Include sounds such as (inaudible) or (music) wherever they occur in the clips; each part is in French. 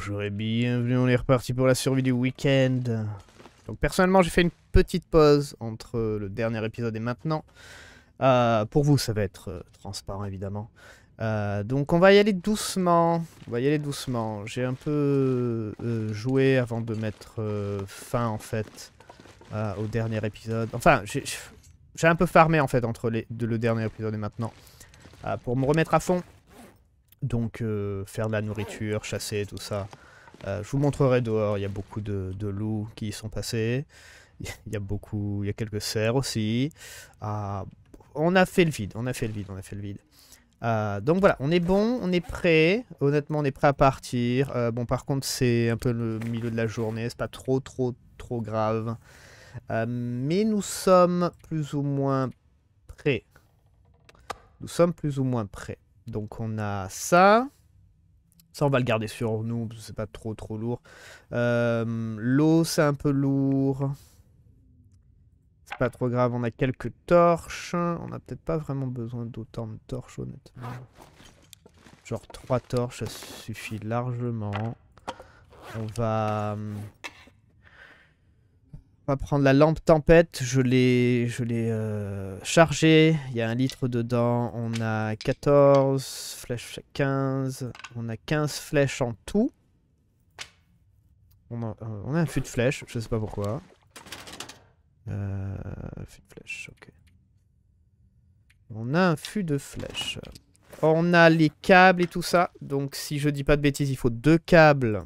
Bonjour et bienvenue, on est reparti pour la survie du week-end. Donc personnellement j'ai fait une petite pause entre le dernier épisode et maintenant. Euh, pour vous ça va être euh, transparent évidemment. Euh, donc on va y aller doucement, on va y aller doucement. J'ai un peu joué avant de mettre fin en fait au dernier épisode. Enfin j'ai un peu farmé en fait entre le dernier épisode et maintenant. pour me remettre à fond. Donc euh, faire de la nourriture, chasser, tout ça. Euh, je vous montrerai dehors, il y a beaucoup de, loups qui y sont passés. (laughs) Il y a beaucoup, il y a quelques cerfs aussi. Ah, on a fait le vide, on a fait le vide, on a fait le vide. Euh, donc voilà, on est bon, on est prêt. Honnêtement, on est prêt à partir. bon, par contre, c'est un peu le milieu de la journée. C'est pas trop, trop, trop grave. mais nous sommes plus ou moins prêts. Nous sommes plus ou moins prêts. Donc on a ça. Ça, on va le garder sur nous, c'est pas trop trop lourd. Euh, l'eau, c'est un peu lourd. C'est pas trop grave, on a quelques torches. On n'a peut-être pas vraiment besoin d'autant de torches, honnêtement. Genre trois torches, ça suffit largement. On va... Va prendre la lampe tempête. Je l'ai euh, chargée. Il y a un litre dedans. On a 14 flèches 15. On a 15 flèches en tout. On a, euh, on a un fût de flèches. Je sais pas pourquoi. Euh, fût de. On a un fût de flèches. On a les câbles et tout ça. Donc si je dis pas de bêtises, il faut deux câbles.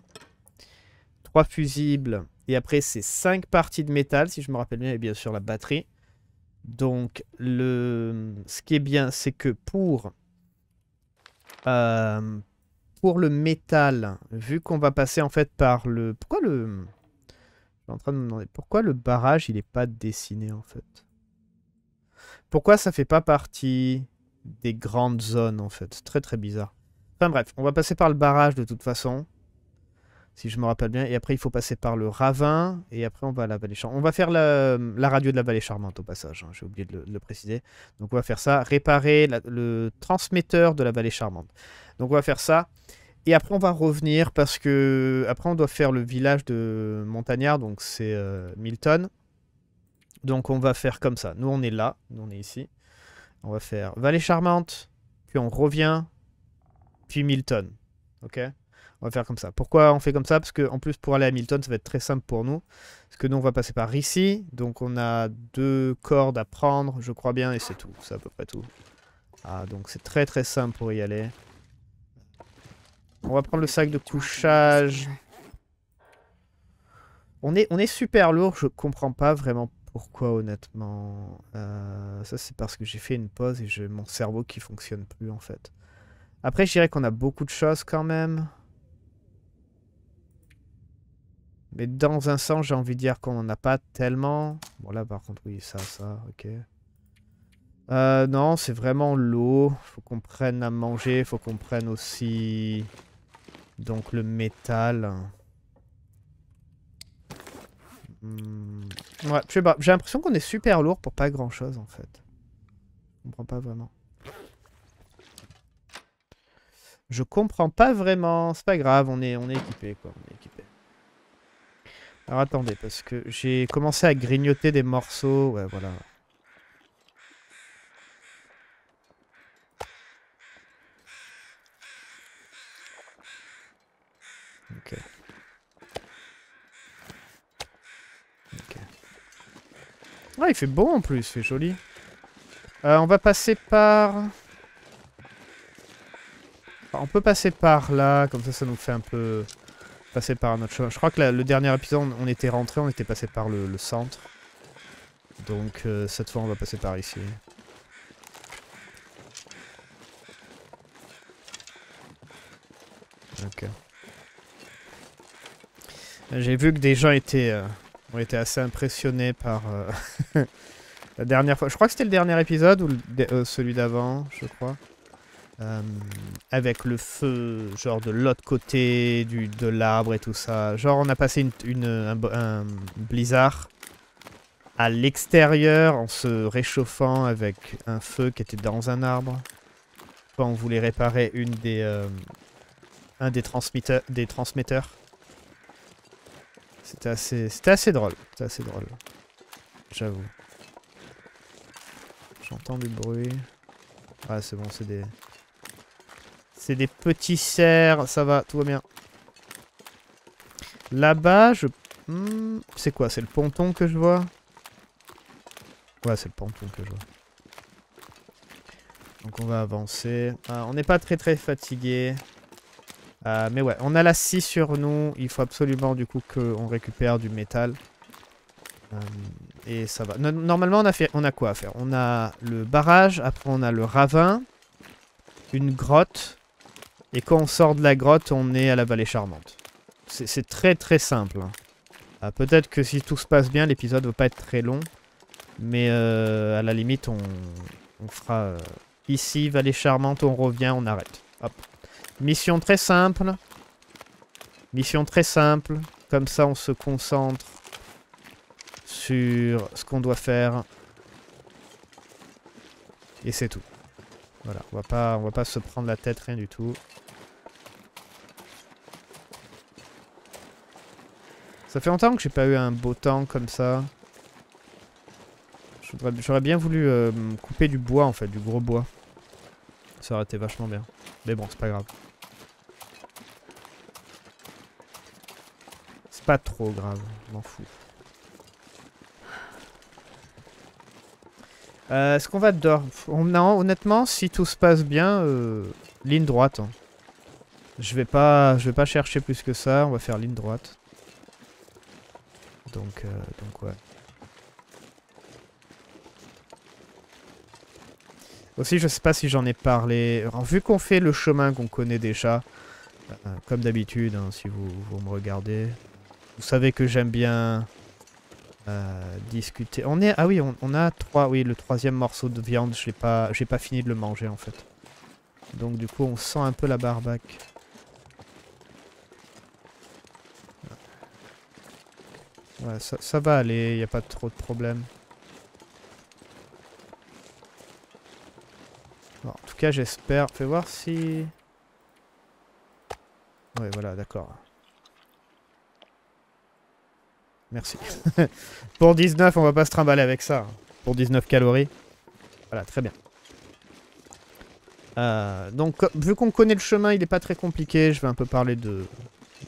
Trois fusibles et après, c'est 5 parties de métal, si je me rappelle bien, et bien sûr la batterie. Donc, le... ce qui est bien, c'est que pour, euh, pour le métal, vu qu'on va passer en fait par le... Pourquoi le... Je suis en train de me demander, pourquoi le barrage, il n'est pas dessiné en fait? Pourquoi ça fait pas partie des grandes zones en fait? Très très bizarre. Enfin bref, on va passer par le barrage de toute façon si je me rappelle bien. Et après, il faut passer par le ravin. Et après, on va à la vallée charmante. On va faire la, radio de la vallée charmante au passage. Hein, j'ai oublié de le, préciser. Donc, on va faire ça. Réparer le transmetteur de la vallée charmante. Donc, on va faire ça. Et après, on va revenir parce que après, on doit faire le village de Montagnard. Donc, c'est euh, Milton. Donc, on va faire comme ça. Nous, on est là. Nous, on est ici. On va faire vallée charmante. Puis, on revient. Puis Milton. Ok? On va faire comme ça. Pourquoi on fait comme ça? Parce que en plus pour aller à Hamilton, ça va être très simple pour nous. Parce que nous, on va passer par ici. Donc on a deux cordes à prendre, je crois bien, et c'est tout. C'est à peu près tout. Ah, donc c'est très très simple pour y aller. On va prendre le sac de couchage. On est, super lourd, je comprends pas vraiment pourquoi honnêtement. Euh, ça c'est parce que j'ai fait une pause et j'ai mon cerveau qui fonctionne plus en fait. Après je dirais qu'on a beaucoup de choses quand même. Mais dans un sens, j'ai envie de dire qu'on n'en a pas tellement. Bon, là, par contre, oui, ça, ça, ok. Euh, non, c'est vraiment l'eau. Faut qu'on prenne à manger. Faut qu'on prenne aussi... Donc, le métal. Hmm. Ouais, je sais pas. J'ai l'impression qu'on est super lourd pour pas grand-chose, en fait. Je comprends pas vraiment. Je comprends pas vraiment. C'est pas grave, on est, on est équipé, quoi. On est équipé. Alors attendez, parce que j'ai commencé à grignoter des morceaux. Ouais, voilà. Ok. Ok. Ah, il fait beau en plus, c'est joli. Euh, on va passer par... on peut passer par là, comme ça, ça nous fait un peu par. Je crois que le dernier épisode, on était rentré, on était passé par le, centre. Donc euh, cette fois, on va passer par ici. Ok. J'ai vu que des gens étaient, euh, ont été assez impressionnés par euh, (laughs) la dernière fois. Je crois que c'était le dernier épisode ou celui d'avant, je crois. Euh, avec le feu, genre de l'autre côté du, de l'arbre et tout ça. Genre on a passé un, blizzard à l'extérieur en se réchauffant avec un feu qui était dans un arbre. Quand on voulait réparer une des, euh, un des transmetteurs. Des transmetteurs. C'était assez, c'était assez drôle. C'était assez drôle. J'avoue. J'entends du bruit. Ah, c'est bon, c'est des... C'est des petits cerfs. Ça va, tout va bien. Là-bas, je... Hmm, c'est quoi C'est le ponton que je vois? Ouais, c'est le ponton que je vois. Donc on va avancer. Ah, on n'est pas très très fatigué. Euh, mais ouais, on a la scie sur nous. Il faut absolument du coup qu'on récupère du métal. Euh, et ça va. normalement, on a, on a quoi à faire? On a le barrage, après on a le ravin, une grotte. Et quand on sort de la grotte, on est à la vallée charmante. C'est très très simple. Hein. Euh, peut-être que si tout se passe bien, l'épisode ne va pas être très long. Mais à la limite, on, fera ici, vallée charmante, on revient, on arrête. Mission très simple. Mission très simple. Comme ça, on se concentre sur ce qu'on doit faire. Et c'est tout. Voilà, on va on va pas se prendre la tête, rien du tout. Ça fait longtemps que j'ai pas eu un beau temps comme ça. J'aurais bien voulu euh, couper du bois en fait, du gros bois. Ça aurait été vachement bien. Mais bon, c'est pas grave. C'est pas trop grave, je m'en fous. Euh, Est-ce qu'on va dormir Non, honnêtement, si tout se passe bien, euh, ligne droite. Hein. Je vais pas, je vais pas chercher plus que ça. On va faire ligne droite. Donc, euh, donc ouais. Aussi, je sais pas si j'en ai parlé. Vu qu'on fait le chemin qu'on connaît déjà, euh, comme d'habitude, hein, si vous, me regardez, vous savez que j'aime bien euh, discuter. On est, ah oui, on, a trois, oui, le troisième morceau de viande. J'ai pas, pas fini de le manger en fait. Donc du coup, on sent un peu la barbaque. Ça, va aller, il n'y a pas trop de problème. en tout cas, j'espère. Fais voir si... Ouais, voilà, d'accord. Merci. (laughs) Pour 19, on va pas se trimballer avec ça. Pour 19 calories. Voilà, très bien. Euh, donc, vu qu'on connaît le chemin, il n'est pas très compliqué. Je vais un peu parler de,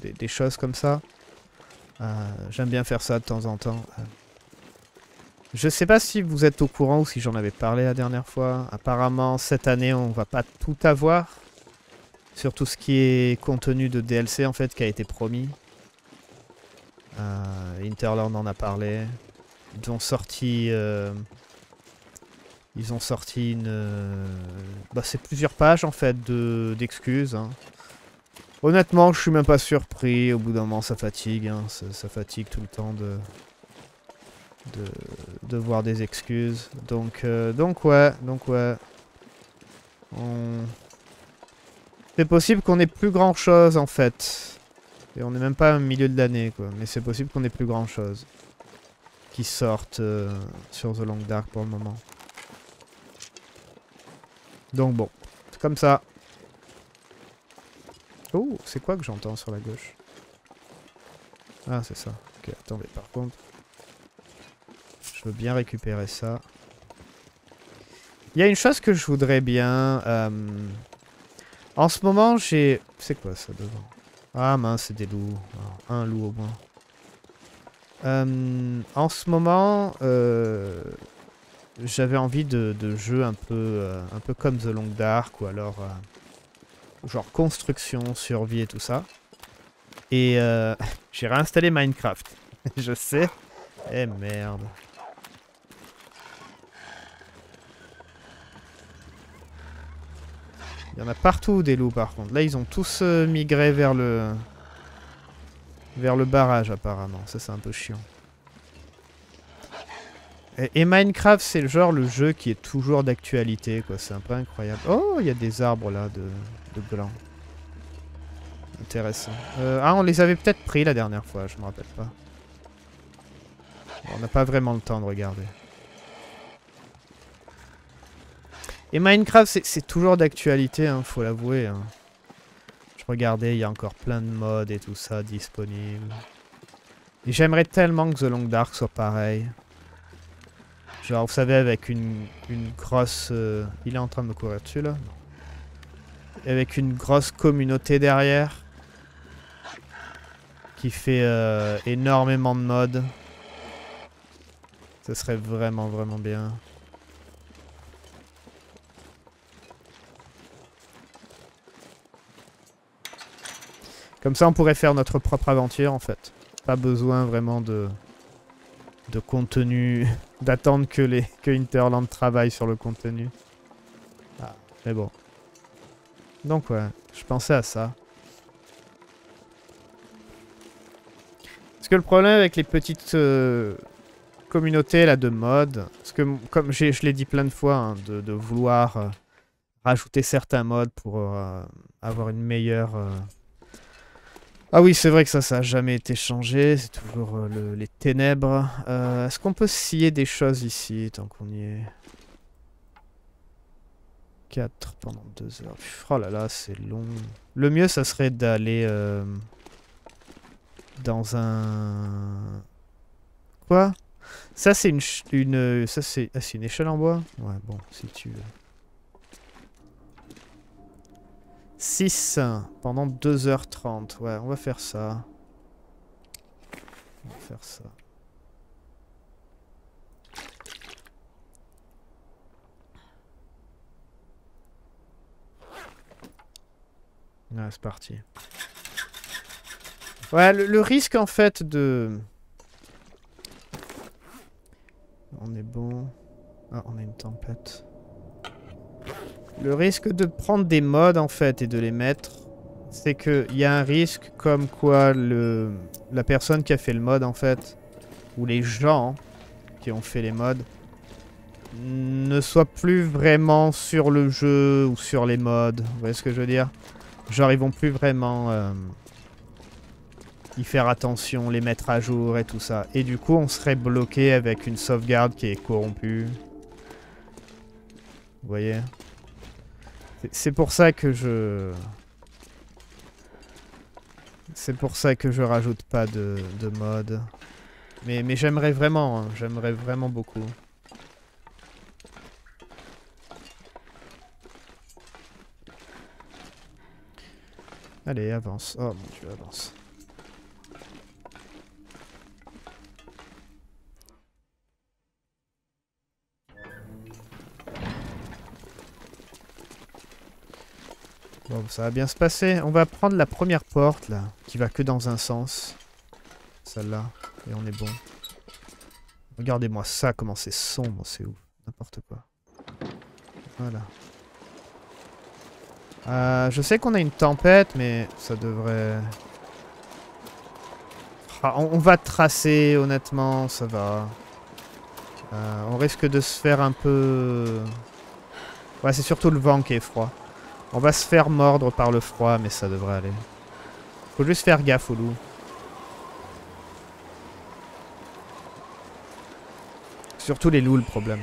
des, choses comme ça. Euh, j'aime bien faire ça de temps en temps. Euh, je sais pas si vous êtes au courant ou si j'en avais parlé la dernière fois. Apparemment, cette année, on va pas tout avoir. Sur tout ce qui est contenu de DLC, en fait, qui a été promis. Euh, Interland en a parlé. Ils ont sorti... Ils ont sorti une... Bah, c'est plusieurs pages, en fait, d'excuses. Hein. Honnêtement, je suis même pas surpris. Au bout d'un moment, ça fatigue. Hein. ça fatigue tout le temps de de, voir des excuses. Donc, euh, donc ouais, donc ouais. C'est possible qu'on ait plus grand chose en fait. Et on n'est même pas au milieu de l'année quoi. Mais c'est possible qu'on ait plus grand chose. Qui sortent euh, sur The Long Dark pour le moment. Donc bon, c'est comme ça. Oh, c'est quoi que j'entends sur la gauche? Ah, c'est ça. Ok, attendez, par contre bien récupérer ça. Il y a une chose que je voudrais bien... Euh, en ce moment, j'ai... C'est quoi ça devant? Ah mince, c'est des loups. un loup au moins. Euh, en ce moment, euh, j'avais envie de, de jeux un peu, un peu comme The Long Dark ou alors genre construction, survie et tout ça. Et (laughs) j'ai réinstallé Minecraft. (laughs) je sais. Eh merde. Il y en a partout des loups par contre. Là ils ont tous euh, migré vers le... Vers le barrage apparemment. Ça c'est un peu chiant. Et, Minecraft c'est le genre le jeu qui est toujours d'actualité quoi. C'est un peu incroyable. Oh il y a des arbres là de, de blanc. Intéressant. Euh, ah on les avait peut-être pris la dernière fois, je me rappelle pas. on n'a pas vraiment le temps de regarder. Et Minecraft, c'est toujours d'actualité, hein, faut l'avouer. Hein. Je regardais, il y a encore plein de modes et tout ça disponibles. Et j'aimerais tellement que The Long Dark soit pareil. Genre, vous savez, avec une, une grosse... euh, Il est en train de me courir dessus, là. Avec une grosse communauté derrière. Qui fait euh, énormément de modes. Ce serait vraiment, vraiment bien. Comme ça, on pourrait faire notre propre aventure, en fait. Pas besoin vraiment de de contenu, (laughs) d'attendre que les que Interland travaille sur le contenu. Ah, mais bon. Donc ouais, je pensais à ça. Parce que le problème avec les petites euh, communautés là de mode, parce que comme je l'ai dit plein de fois, hein, de, vouloir euh, rajouter certains modes pour euh, avoir une meilleure ah oui, c'est vrai que ça, ça a jamais été changé. C'est toujours euh, le- les ténèbres. Euh, Est-ce qu'on peut scier des choses ici, tant qu'on y est? 4 pendant 2 heures. Oh là là, c'est long. Le mieux, ça serait d'aller euh, dans un... Quoi? Ça, c'est une... une ça, c'est ah, c'est une échelle en bois? Ouais, bon, si tu veux. 6 pendant 2h30. Ouais, on va faire ça. On va faire ça. Ouais, c'est parti. Ouais, le, le risque en fait de... On est bon. Ah, on a une tempête. Le risque de prendre des modes en fait et de les mettre, c'est qu'il y a un risque comme quoi le, la personne qui a fait le mode en fait, ou les gens qui ont fait les modes, ne soient plus vraiment sur le jeu ou sur les modes. Vous voyez ce que je veux dire? Genre ils vont plus vraiment euh, y faire attention, les mettre à jour et tout ça. Et du coup on serait bloqué avec une sauvegarde qui est corrompue. Vous voyez? C'est- pour ça que je... C'est pour ça que je rajoute pas de, de mode. Mais, mais j'aimerais vraiment, hein, j'aimerais vraiment beaucoup. Allez, avance. Oh mon dieu, avance. Bon, ça va bien se passer. On va prendre la première porte, là, qui va que dans un sens. Celle-là. Et on est bon. Regardez-moi ça, comment c'est sombre, c'est ouf. N'importe quoi. Voilà. Euh, je sais qu'on a une tempête, mais ça devrait... Ah, on, va tracer, honnêtement, ça va. Euh, on risque de se faire un peu... Ouais, c'est surtout le vent qui est froid. On va se faire mordre par le froid, mais ça devrait aller. Faut juste faire gaffe aux loups. Surtout les loups, le problème.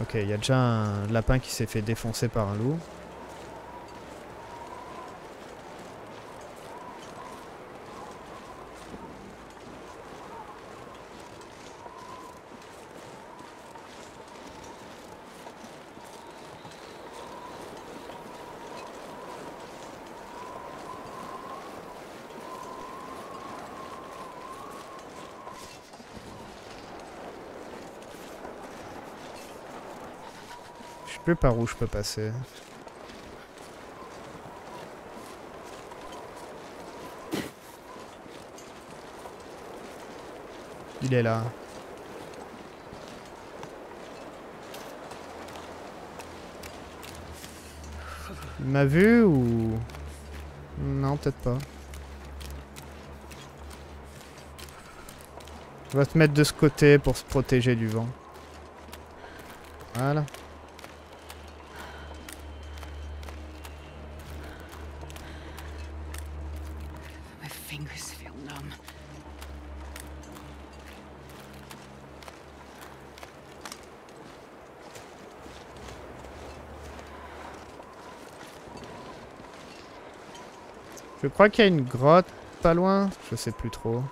Ok, il y a déjà un lapin qui s'est fait défoncer par un loup. Plus par où je peux passer. Il est là. Il m'a vu ou... Non, peut-être pas. Va se mettre de ce côté pour se protéger du vent. Voilà. My fingers feel numb. Je crois qu'il y a une grotte pas loin. Je sais plus trop.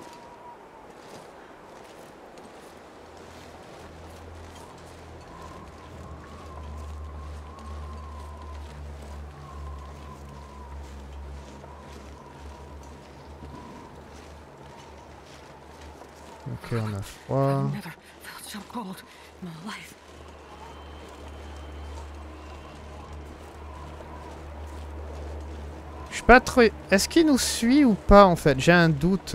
Ok, on a froid. Pas trop... Est-ce qu'il nous suit ou pas en fait? J'ai un doute.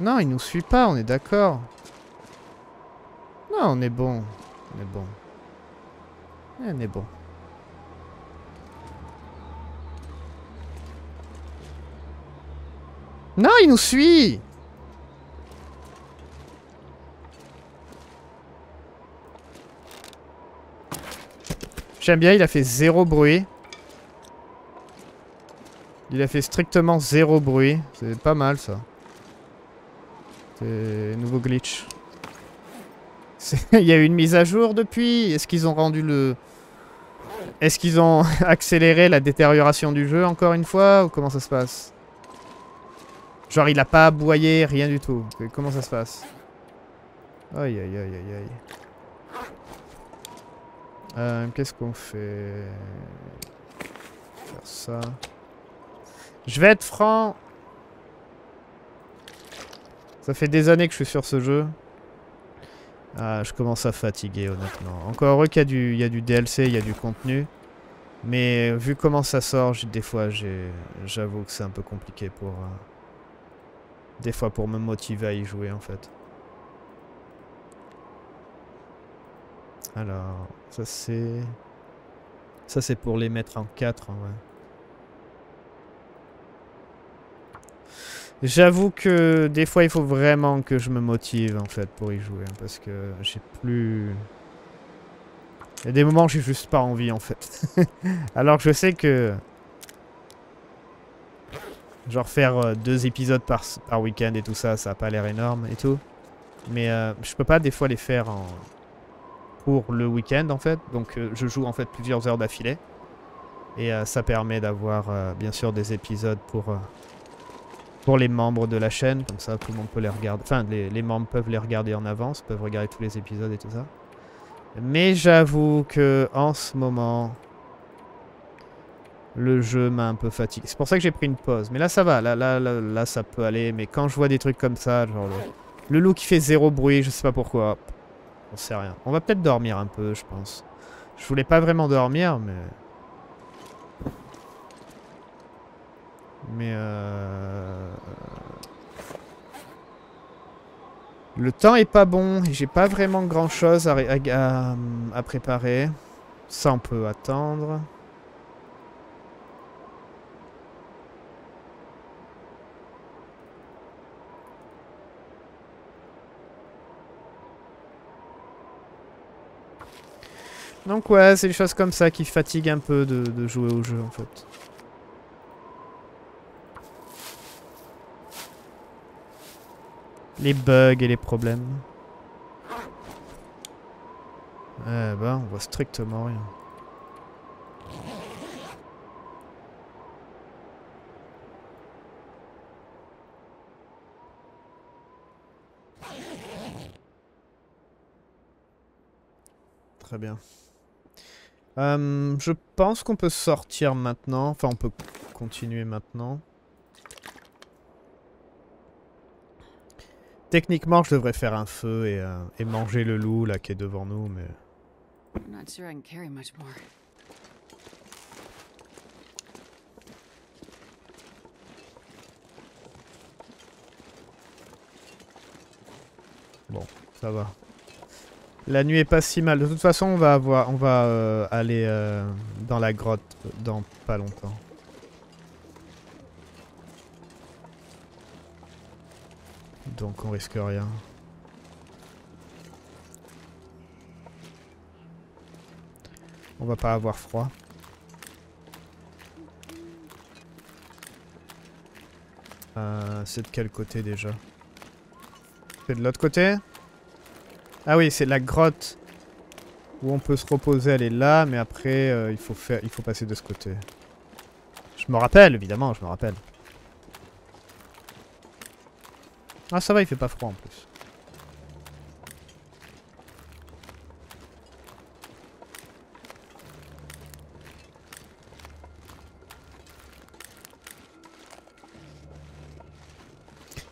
Non, il nous suit pas, on est d'accord. Non, on est bon. On est bon. On est bon. Non, il nous suit J'aime bien, il a fait zéro bruit. Il a fait strictement zéro bruit. C'est pas mal ça. C'est nouveau glitch. (laughs) Il y a eu une mise à jour depuis Est-ce qu'ils ont rendu le... Est-ce qu'ils ont (laughs) accéléré la détérioration du jeu encore une fois Ou comment ça se passe? Genre il a pas aboyé, rien du tout. Comment ça se passe? Aïe aïe aïe aïe aïe. Euh, Qu'est-ce qu'on fait? Faire ça. Je vais être franc. Ça fait des années que je suis sur ce jeu. Ah, je commence à fatiguer honnêtement. Encore heureux qu'il y, a du- DLC, il y a du contenu. Mais vu comment ça sort, des fois j'avoue que c'est un peu compliqué pour... euh, des fois pour me motiver à y jouer en fait. Alors, ça c'est... Ça c'est pour les mettre en 4 en vrai. J'avoue que des fois il faut vraiment que je me motive en fait pour y jouer hein, parce que j'ai plus... Il y a des moments où j'ai juste pas envie en fait. (laughs) Alors je sais que... Genre faire euh, deux épisodes par week-end et tout ça, ça a pas l'air énorme et tout. Mais euh, je peux pas des fois les faire en... pour le week-end en fait. Donc euh, je joue en fait plusieurs heures d'affilée. Et euh, ça permet d'avoir euh, bien sûr des épisodes pour, pour les membres de la chaîne. Comme ça tout le monde peut les regarder. Enfin les, membres peuvent les regarder en avance, peuvent regarder tous les épisodes et tout ça. Mais j'avoue que en ce moment... Le jeu m'a un peu fatigué. C'est pour ça que j'ai pris une pause. Mais là, ça va. Là, là, là, là, ça peut aller. Mais quand je vois des trucs comme ça, genre le, le loup qui fait zéro bruit, je sais pas pourquoi. On rien. Va peut-être dormir un peu, je pense. Je voulais pas vraiment dormir, mais... Mais euh... Le temps est pas bon et j'ai pas vraiment grand chose à préparer. Ça, on peut attendre. Donc ouais, c'est des choses comme ça qui fatiguent un peu de, jouer au jeu en fait. Les bugs et les problèmes. Eh ben, on voit strictement rien. Très bien. Euh, je pense qu'on peut sortir maintenant. Enfin, on peut continuer maintenant. Techniquement, je devrais faire un feu et, euh, et manger le loup là qui est devant nous, mais more. ça va. La nuit est pas si mal. De toute façon, on va avoir, on va euh, aller euh, dans la grotte dans pas longtemps. Donc on risque rien. On va pas avoir froid. Euh, c'est de quel côté déjà? C'est de l'autre côté? Ah oui, c'est la grotte où on peut se reposer, elle est là, mais après, euh, il, faut faire, il faut passer de ce côté. Je me rappelle, évidemment, je me rappelle. Ah, ça va, il fait pas froid en plus.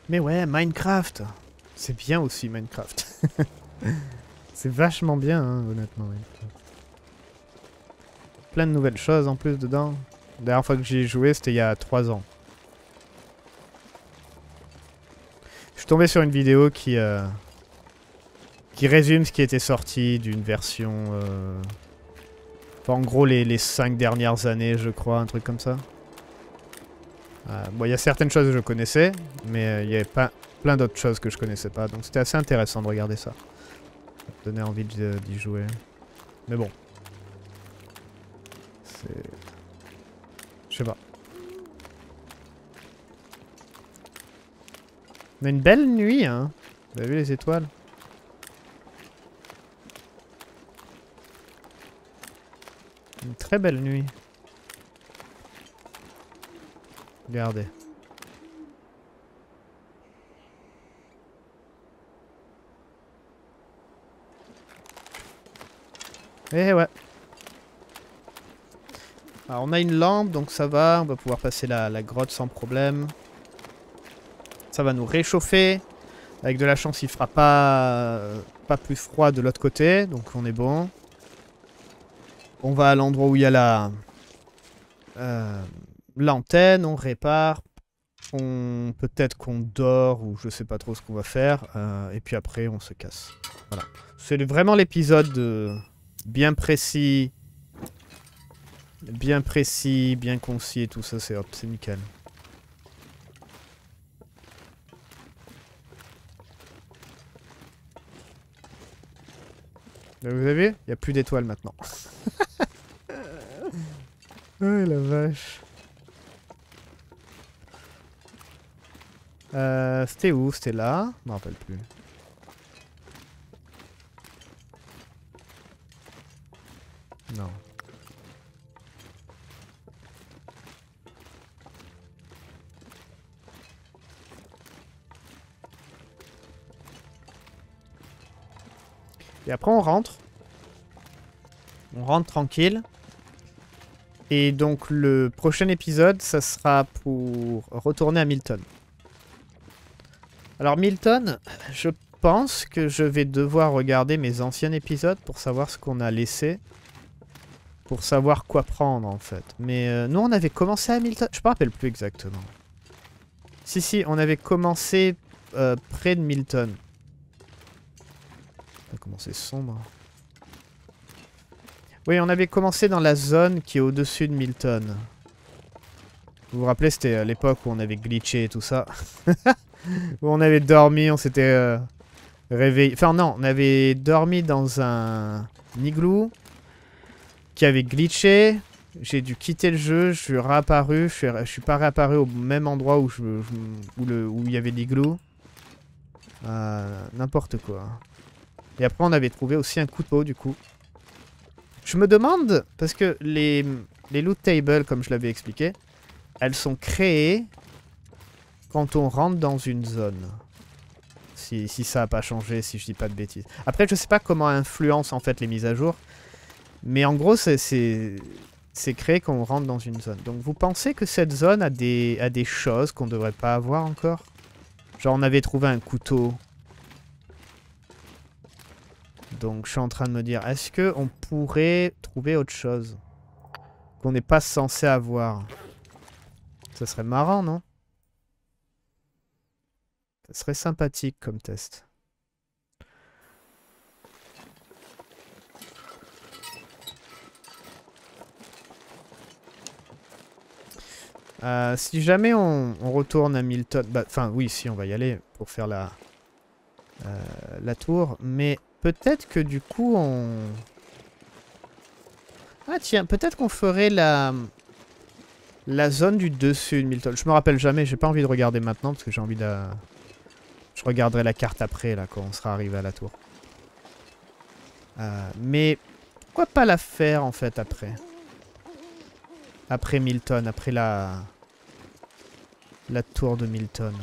Mais ouais, Minecraft C'est bien aussi, Minecraft. (laughs) C'est vachement bien, hein, honnêtement. Plein de nouvelles choses en plus dedans. La dernière fois que j'y ai joué, c'était il y a 3 ans. Je suis tombé sur une vidéo qui... euh, qui résume ce qui était sorti d'une version... euh, enfin, en gros, les, les 5 dernières années, je crois, un truc comme ça. Euh, bon, il y a certaines choses que je connaissais, mais il y avait plein d'autres choses que je connaissais pas. Donc c'était assez intéressant de regarder ça. Donnait envie d'y jouer. Mais bon. C'est... Je sais pas. On a une belle nuit, hein. Vous avez vu les étoiles? Une très belle nuit. Regardez. Eh ouais. Alors on a une lampe, donc ça va. On va pouvoir passer la, grotte sans problème. Ça va nous réchauffer. Avec de la chance, il fera pas, pas plus froid de l'autre côté, donc on est bon. On va à l'endroit où il y a la euh, l'antenne, on répare. On peut-être qu'on dort ou je sais pas trop ce qu'on va faire. euh, et puis après, on se casse. Voilà. C'est vraiment l'épisode euh, bien précis, bien précis, bien concis et tout ça. C'est hop, c'est nickel. Vous avez Il n'y a plus d'étoiles maintenant. (laughs) Ouais, la vache. Euh, c'était où? C'était là? Je me rappelle plus. Non. Et après on rentre. On rentre tranquille. Et donc le prochain épisode, ça sera pour retourner à Milton. Alors Milton, je pense que je vais devoir regarder mes anciens épisodes pour savoir ce qu'on a laissé. Pour savoir quoi prendre en fait. Mais euh, nous on avait commencé à Milton, je me rappelle plus exactement. Si si, on avait commencé euh, près de Milton. A commencé sombre. Oui, on avait commencé dans la zone qui est au-dessus de Milton. Vous vous rappelez, c'était à l'époque où on avait glitché et tout ça. (laughs) où on avait dormi, on s'était euh, réveillé. Enfin non, on avait dormi dans un igloo qui avait glitché. J'ai dû quitter le jeu, je suis réapparu, je suis, suis pas réapparu au même endroit où, il y avait l'igloo. Euh, N'importe quoi. Et après on avait trouvé aussi un couteau du coup. Je me demande, parce que les, loot tables, comme je l'avais expliqué, elles sont créées quand on rentre dans une zone. Si, si ça n'a pas changé, si je dis pas de bêtises. Après, je sais pas comment influence en fait les mises à jour. Mais en gros, c'est- créé quand on rentre dans une zone. Donc vous pensez que cette zone a des, choses qu'on devrait pas avoir encore? Genre on avait trouvé un couteau. Donc je suis en train de me dire, est-ce que on pourrait trouver autre chose qu'on n'est pas censé avoir? Ça serait marrant, non? Ça serait sympathique comme test. Euh, si jamais on, retourne à Milton, bah, enfin oui, si on va y aller pour faire la euh, la tour, mais peut-être que du coup on ah tiens, peut-être qu'on ferait la la zone du dessus de Milton. Je me rappelle jamais, j'ai pas envie de regarder maintenant parce que j'ai envie de je regarderai la carte après là quand on sera arrivé à la tour. Euh, mais pourquoi pas la faire en fait après? Après Milton, après la... La tour de Milton.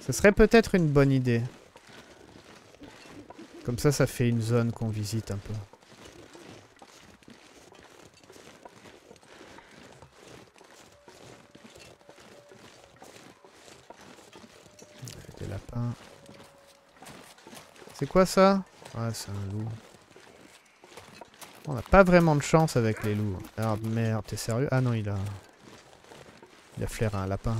Ce serait peut-être une bonne idée. Comme ça, ça fait une zone qu'on visite un peu. C'est quoi ça? Ah, c'est un loup. On n'a pas vraiment de chance avec les loups. Ah merde, t'es sérieux? Ah non, il a... Il a flairé un lapin.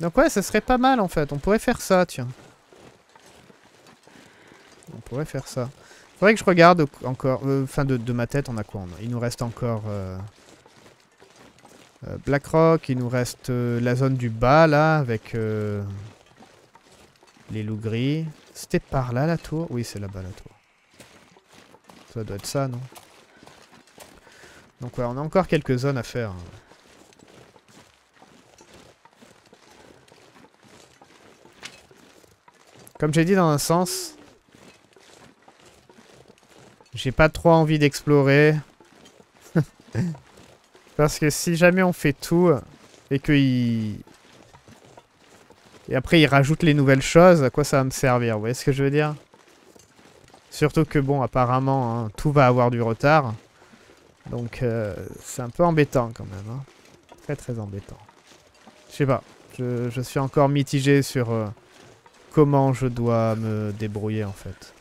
Donc ouais, ça serait pas mal en fait. On pourrait faire ça, tiens. Faire ça. Faudrait que je regarde encore... euh, Enfin, de, ma tête, on a quoi Il nous reste encore... euh, euh, Blackrock, il nous reste euh, la zone du bas, là, avec... les loups gris. C'était par là, la tour? Oui, c'est là-bas, la tour. Ça doit être ça, non? Donc ouais, on a encore quelques zones à faire. hein. Comme j'ai dit dans un sens, j'ai pas trop envie d'explorer. (laughs) Parce que si jamais on fait tout et que il... Et après il rajoute les nouvelles choses, à quoi ça va me servir Vous voyez ce que je veux dire? Surtout que bon, apparemment, hein, tout va avoir du retard. Donc euh, c'est un peu embêtant quand même. hein. Très très embêtant. Je sais pas. Je, je suis encore mitigé sur... euh, comment je dois me débrouiller en fait.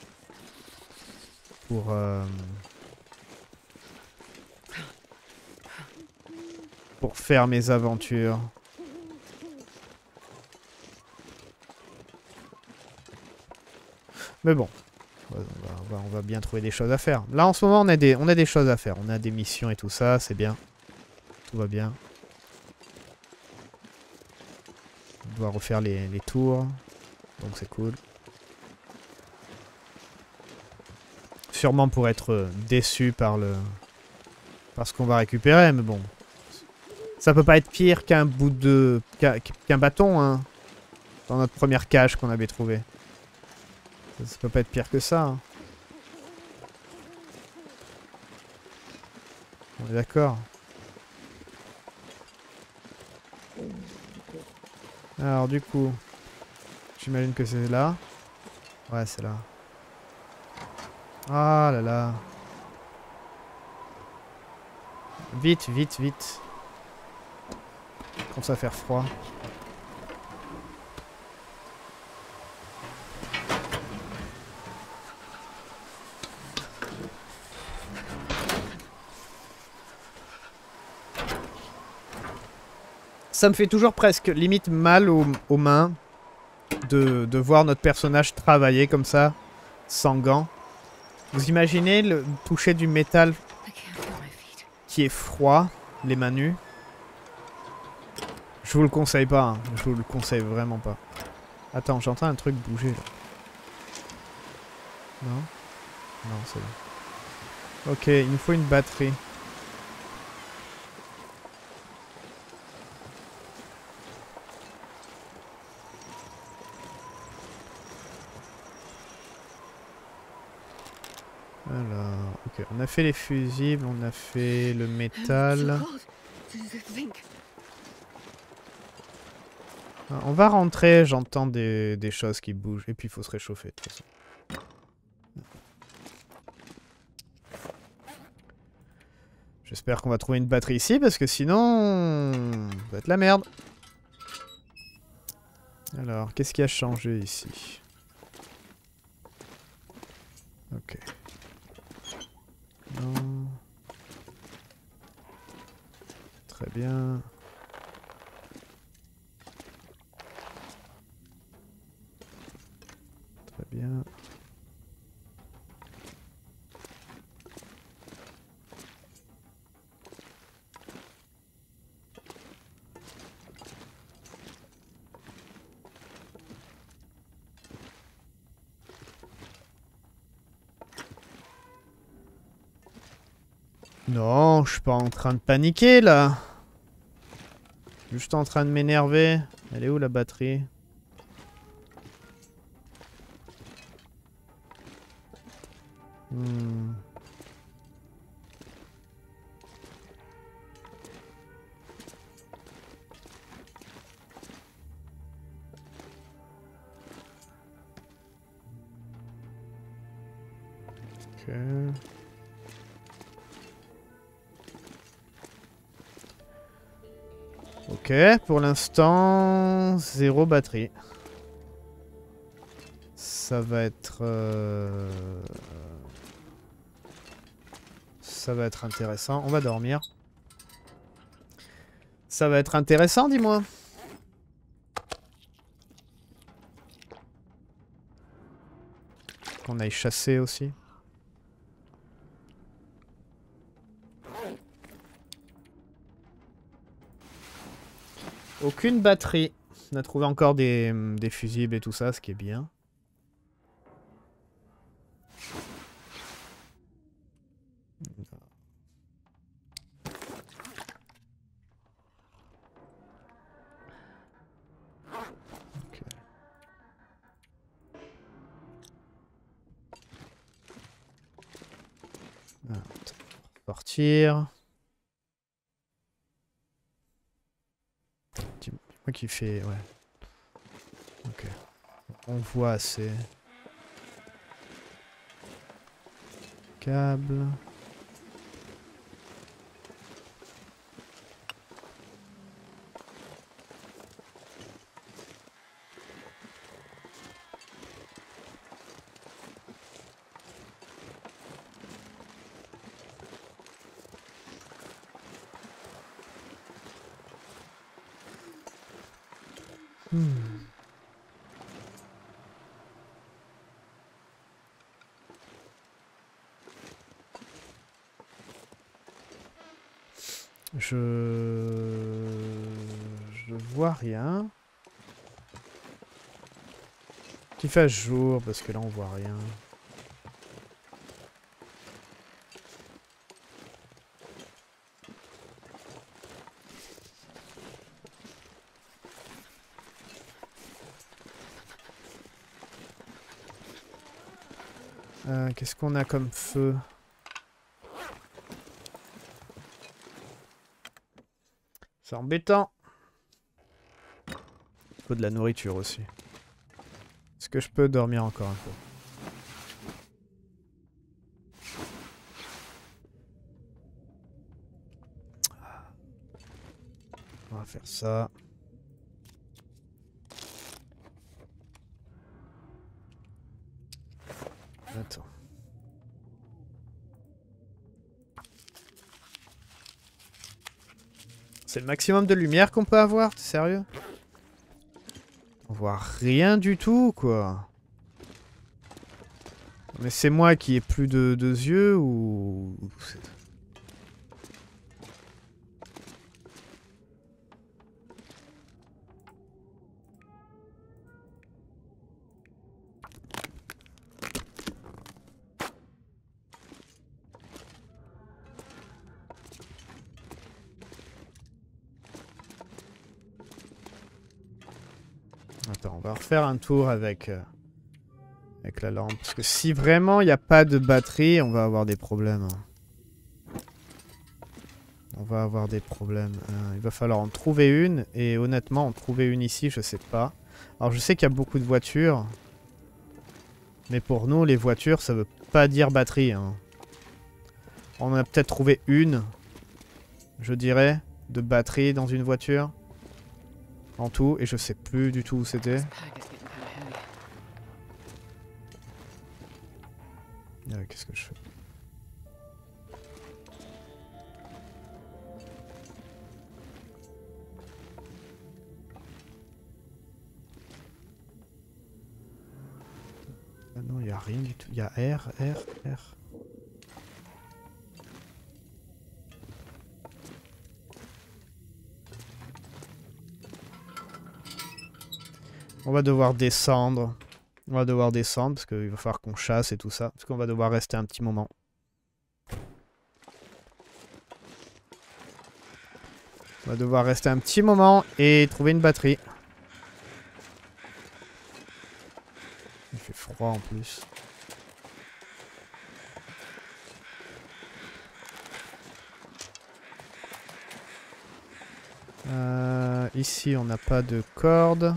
Pour... euh, pour faire mes aventures. Mais bon, on va bien trouver des choses à faire. Là en ce moment on a des, on a des choses à faire. On a des missions et tout ça, c'est bien. Tout va bien. On doit refaire les, les tours. Donc c'est cool. Sûrement pour être euh, déçu par le par ce qu'on va récupérer, mais bon. Ça peut pas être pire qu'un bout de qu'un bâton, hein. Dans notre première cage qu'on avait trouvé. Ça, ça peut pas être pire que ça. hein. On est d'accord. Alors du coup, j'imagine que c'est là. Ouais, c'est là. Ah là là. Vite, vite, vite. Commence à faire froid. Ça me fait toujours presque limite mal aux, aux mains de, de voir notre personnage travailler comme ça, sans gants. Vous imaginez le toucher du métal qui est froid, les mains nues? Je vous le conseille pas, hein. je vous le conseille vraiment pas. Attends, j'entends un truc bouger là. Non? Non, c'est bon. Ok, il nous faut une batterie. Alors, ok, on a fait les fusibles, on a fait le métal. Ah, On va rentrer, j'entends des, des choses qui bougent. Et puis il faut se réchauffer de toute façon. J'espère qu'on va trouver une batterie ici parce que sinon... Ça va être la merde. Alors, qu'est-ce qui a changé ici Ok. Non. Très bien. Très bien. Non, je suis pas en train de paniquer là. Juste en train de m'énerver. Elle est où la batterie? Hmm. Ok, pour l'instant, zéro batterie. Ça va être... euh, Ça va être intéressant. On va dormir. Ça va être intéressant, dis-moi. Qu'on aille chasser aussi. Aucune batterie. On a trouvé encore des, hum, des fusibles et tout ça, ce qui est bien. Ok. Dis-moi qui fait. Ouais. Ok. On voit assez. Câble. Hmm. Je... Je vois rien. Qu'il fasse jour, parce que là on voit rien. Euh, Qu'est-ce qu'on a comme feu? C'est embêtant. De la nourriture aussi. Est-ce que je peux dormir encore un peu? On va faire ça. Attends. C'est le maximum de lumière qu'on peut avoir, t'es sérieux? Rien du tout, quoi. Mais c'est moi qui ai plus de, de yeux ou... refaire un tour avec, euh, avec la lampe. Parce que si vraiment il n'y a pas de batterie, on va avoir des problèmes. hein. On va avoir des problèmes. Euh, il va falloir en trouver une. Et honnêtement, en trouver une ici, je sais pas. Alors je sais qu'il y a beaucoup de voitures. Mais pour nous, les voitures, ça veut pas dire batterie. hein. On a peut-être trouvé une, je dirais, de batterie dans une voiture. En tout, et je sais plus du tout où c'était. Qu'est-ce que je fais Ah non, il n'y a rien du tout. Il y a R, R, R. On va devoir descendre. On va devoir descendre parce qu'il va falloir qu'on chasse et tout ça. Parce qu'on va devoir rester un petit moment. On va devoir rester un petit moment et trouver une batterie. Il fait froid en plus. Euh, ici, on n'a pas de corde.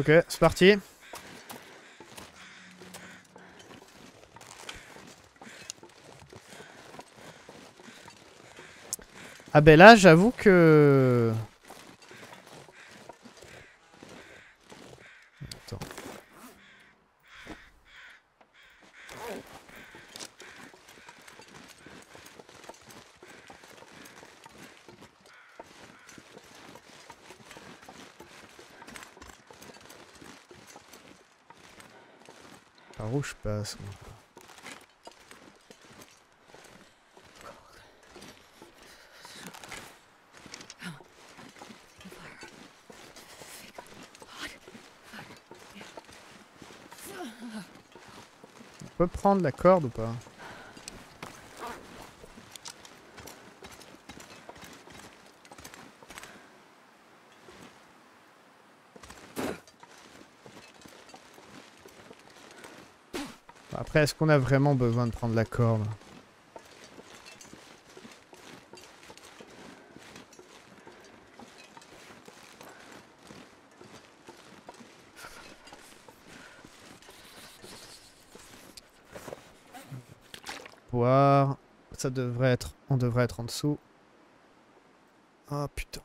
Ok, c'est parti. Ah ben là, j'avoue que... Attends. On peut prendre la corde ou pas? Après, est-ce qu'on a vraiment besoin de prendre la corde Voir. Ça devrait être... On devrait être en dessous. Ah putain.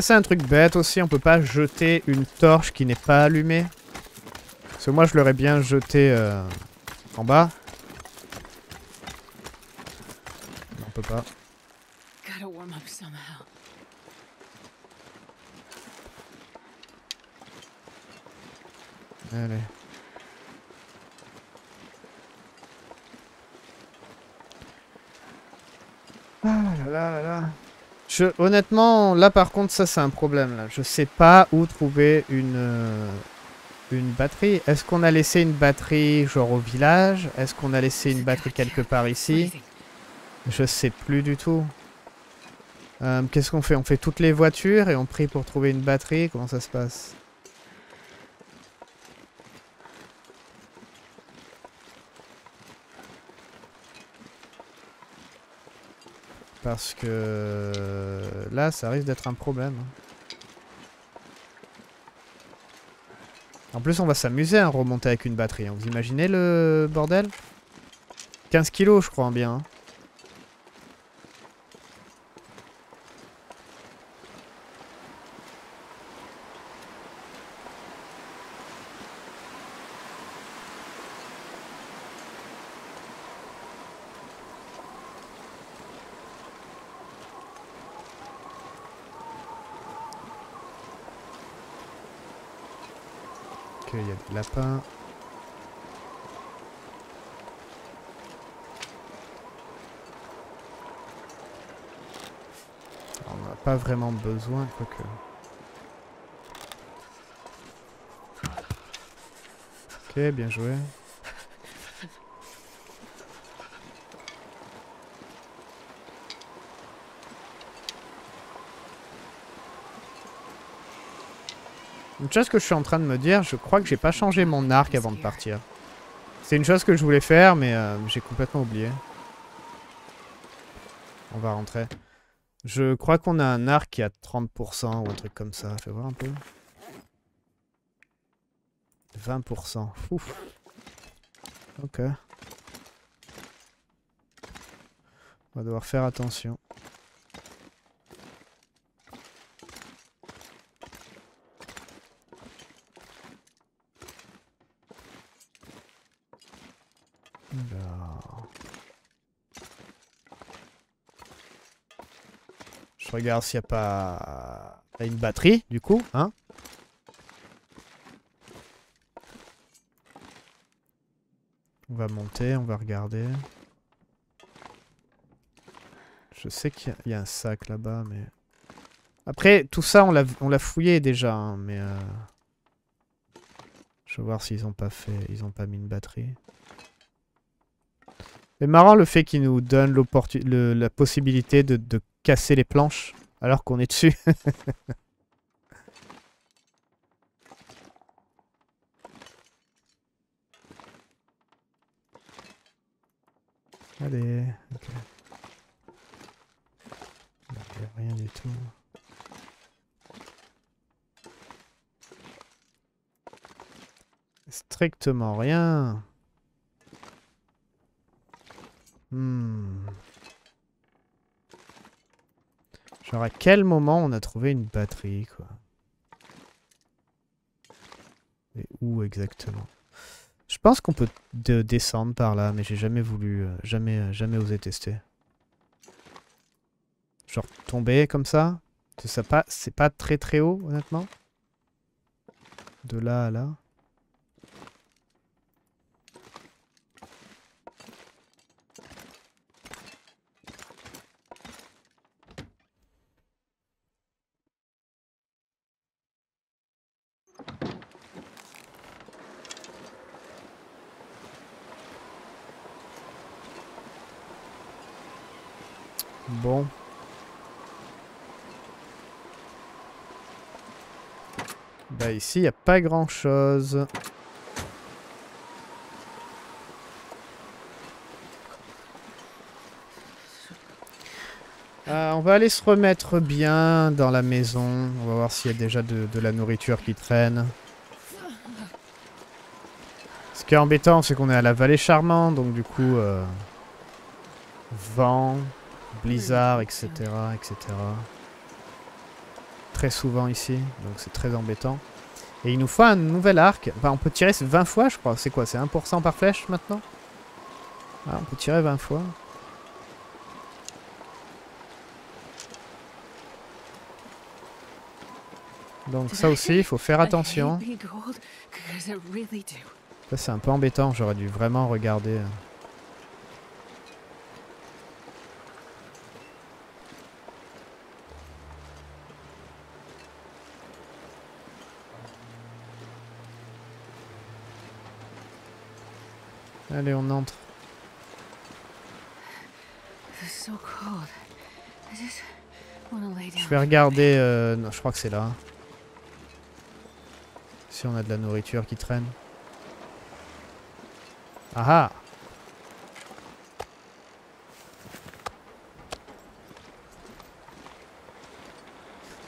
C'est un truc bête aussi, on peut pas jeter une torche qui n'est pas allumée. Parce que moi je l'aurais bien jeté euh, en bas. On peut pas. Gotta warm up somehow. Allez. Ah là là là là. Honnêtement, là par contre, ça c'est un problème. Là. Je sais pas où trouver une, euh, une batterie. Est-ce qu'on a laissé une batterie genre au village? Est-ce qu'on a laissé une batterie quelque part ici? Je sais plus du tout. Euh, Qu'est-ce qu'on fait? On fait toutes les voitures et on prie pour trouver une batterie? Comment ça se passe? Parce que là, ça risque d'être un problème. En plus, on va s'amuser à remonter avec une batterie. hein. Vous imaginez le bordel? 15 kilos, je crois bien. Hein. Ok, il y a des lapins. On n'a pas vraiment besoin, quoique. Ok, bien joué. Une chose que je suis en train de me dire, je crois que j'ai pas changé mon arc avant de partir. C'est une chose que je voulais faire, mais euh, j'ai complètement oublié. On va rentrer. Je crois qu'on a un arc qui a 30% ou un truc comme ça. Fais voir un peu. 20%. Ouf. Ok. On va devoir faire attention. regarde s'il n'y a pas une batterie, du coup, hein On va monter, on va regarder. Je sais qu'il y, a un sac là-bas, mais... Après, tout ça, on l'a fouillé déjà, hein, mais... Euh, je vais voir s'ils ont pas fait... Ils ont pas mis une batterie. C'est marrant le fait qu'ils nous donnent le, la possibilité de, de casser les planches alors qu'on est dessus. (laughs) Allez, rien du tout. Strictement rien. Hmm. Genre à quel moment on a trouvé une batterie quoi? Et où exactement? Je pense qu'on peut de- descendre par là, mais j'ai jamais voulu, euh, jamais, euh, jamais osé tester. Genre tomber comme ça? C'est pas, c'est pas très très haut honnêtement? De là à là? Bon. Bah ici, il n'y a pas grand-chose. Euh, on va aller se remettre bien dans la maison. On va voir s'il y a déjà de, de la nourriture qui traîne. Ce qui est embêtant, c'est qu'on est à la vallée charmante, donc du coup... euh, vent, blizzard, etc., etc. Très souvent ici, donc c'est très embêtant. Et il nous faut un nouvel arc. Enfin, on peut tirer 20 fois, je crois. C'est quoi C'est 1% par flèche maintenant? Ah, on peut tirer 20 fois. Donc ça aussi, il faut faire attention. Ça c'est un peu embêtant, j'aurais dû vraiment regarder. Allez, on entre. Je vais regarder... euh, Non, je crois que c'est là. Si on a de la nourriture qui traîne. Ah ah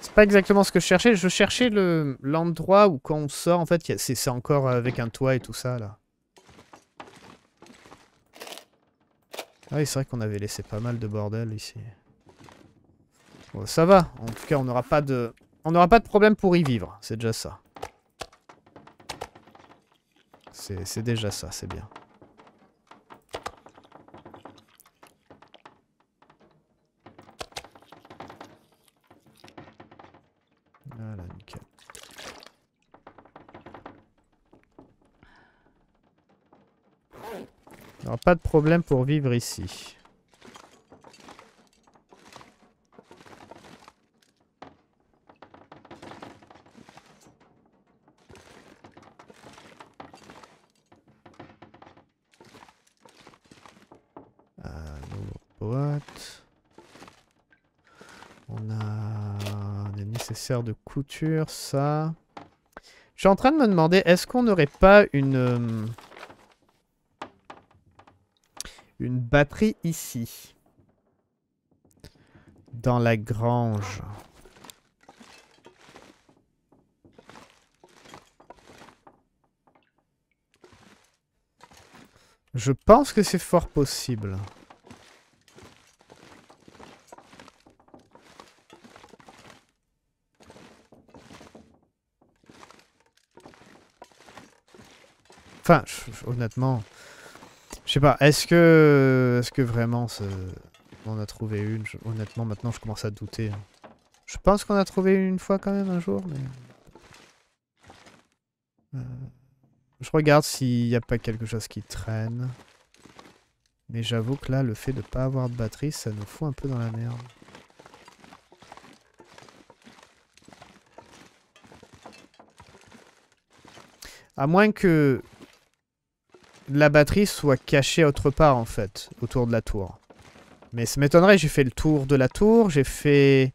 C'est pas exactement ce que je cherchais. Je cherchais le l'endroit où quand on sort, en fait, c'est encore avec un toit et tout ça, là. Ah oui, c'est vrai qu'on avait laissé pas mal de bordel ici. Bon, ça va. En tout cas, on n'aura pas de... On n'aura pas de problème pour y vivre. C'est déjà ça. C'est c'est déjà ça, c'est bien. Voilà, nickel. On n'aura pas de problème pour vivre ici. Euh. On a des nécessaires de couture, ça. Je suis en train de me demander, est-ce qu'on n'aurait pas une... euh, une batterie ici Dans la grange. Je pense que c'est fort possible. Enfin, honnêtement, je sais pas. Est-ce que, est-ce que vraiment, on a trouvé une? Honnêtement, maintenant, je commence à douter. Je pense qu'on a trouvé une fois quand même un jour, mais euh, Je regarde s'il n'y a pas quelque chose qui traîne. Mais j'avoue que là, le fait de ne pas avoir de batterie, ça nous fout un peu dans la merde. À moins que la batterie soit cachée autre part, en fait, autour de la tour. Mais ça m'étonnerait, j'ai fait le tour de la tour, j'ai fait...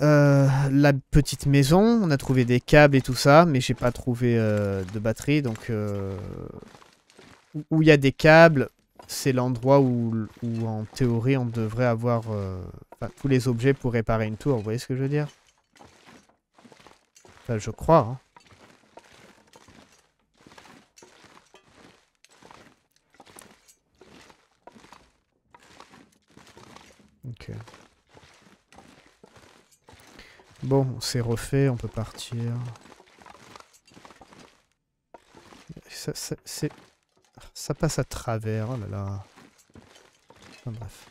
Euh, la petite maison, on a trouvé des câbles et tout ça, mais j'ai pas trouvé euh, de batterie, donc... Euh, où il y a des câbles, c'est l'endroit où, où, en théorie, on devrait avoir tous les objets pour réparer une tour, vous voyez ce que je veux dire? Enfin, je crois, hein. Ok. Bon, c'est refait, on peut partir. Ça, ça, ça passe à travers, oh là là. Enfin, bref.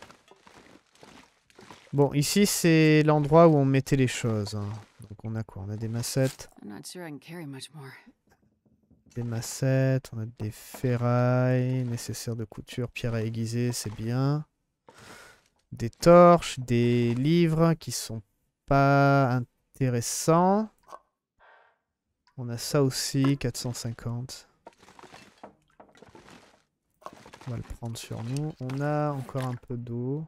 Bon, ici c'est l'endroit où on mettait les choses. Hein. Donc on a quoi? On a des massettes. Des massettes, on a des ferrailles nécessaires de couture, pierre à aiguiser, c'est bien des torches, des livres qui sont pas intéressants. On a ça aussi, 450. On va le prendre sur nous. On a encore un peu d'eau.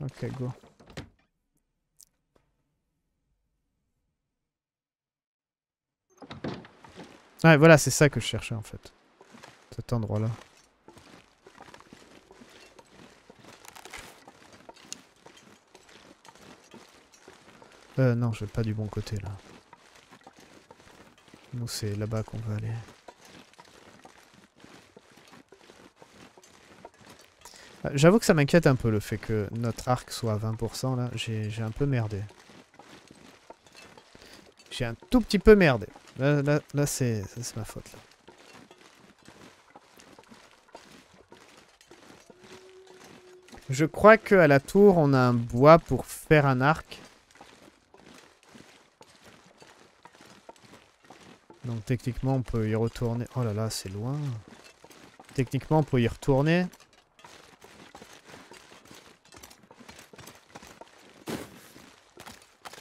Ok, go. Ouais, voilà, c'est ça que je cherchais en fait cet endroit-là. Euh, non, je vais pas du bon côté, là. Nous, c'est là-bas qu'on va aller. Ah, j'avoue que ça m'inquiète un peu le fait que notre arc soit à 20% là. J'ai un peu merdé. J'ai un tout petit peu merdé. Là, là, là c'est ma faute là. Je crois qu'à la tour, on a un bois pour faire un arc. Donc techniquement, on peut y retourner. Oh là là, c'est loin. Techniquement, on peut y retourner.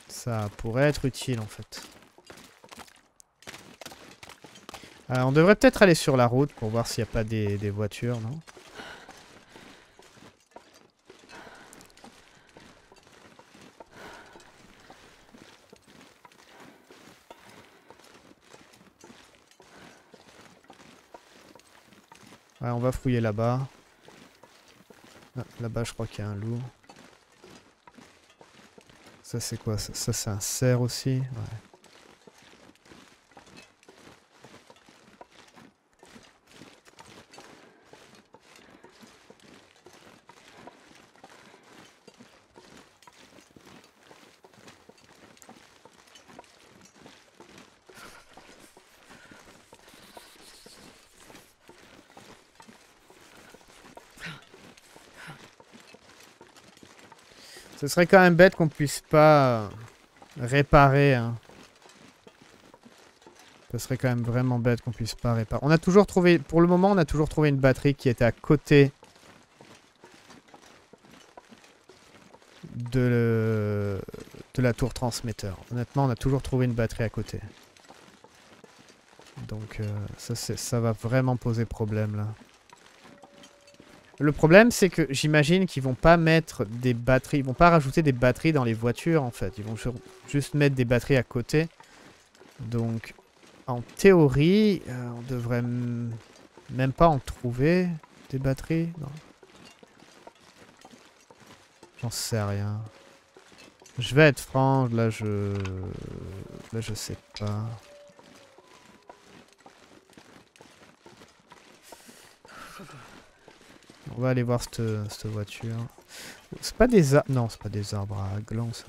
Ça pourrait être utile en fait. Euh, on devrait peut-être aller sur la route pour voir s'il n'y a pas des, des voitures, non? Fouiller là-bas. Ah, là-bas, je crois qu'il y a un loup. Ça, c'est quoi? Ça, ça c'est un cerf aussi? Ouais. Serait quand même bête qu'on puisse pas euh, réparer. Hein. Ce serait quand même vraiment bête qu'on puisse pas réparer. On a toujours trouvé, pour le moment, on a toujours trouvé une batterie qui était à côté de, de la tour transmetteur. Honnêtement, on a toujours trouvé une batterie à côté. Donc euh, ça va vraiment poser problème là. Le problème, c'est que j'imagine qu'ils vont pas mettre des batteries, ils vont pas rajouter des batteries dans les voitures en fait. Ils vont juste mettre des batteries à côté. Donc, en théorie, euh, on devrait même pas en trouver des batteries. J'en sais rien. Je vais être franc, là je... Là je sais pas. On va aller voir cette, voiture. C'est pas des arbres... Non, c'est pas des arbres à gland, ça.